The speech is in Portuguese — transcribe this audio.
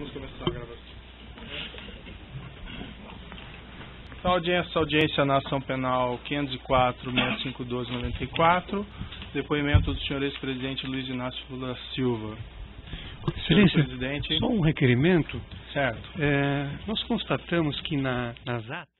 Vamos começar a gravação. Então, audiência, audiência na ação penal 504, 6512, 94. Depoimento do senhor ex-presidente Luiz Inácio Lula Silva. Excelência, presidente. só um requerimento. Certo. É, nós constatamos que na, nas atas